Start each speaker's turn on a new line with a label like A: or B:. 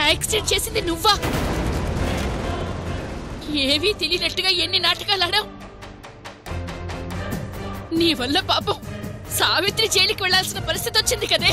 A: Accident చేసింది నువ్వా? ఏవీ తెలియనట్టుగా ఎన్ని నాటకాలు ఆడావు? నీ వల్ల పాపం సావిత్రి జైలుకి వెళ్ళాల్సిన పరిస్థితి వచ్చింది కదే.